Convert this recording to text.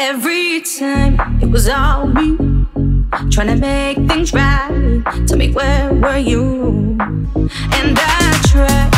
Every time it was all me, trying to make things right. Tell me where were you? And I tried,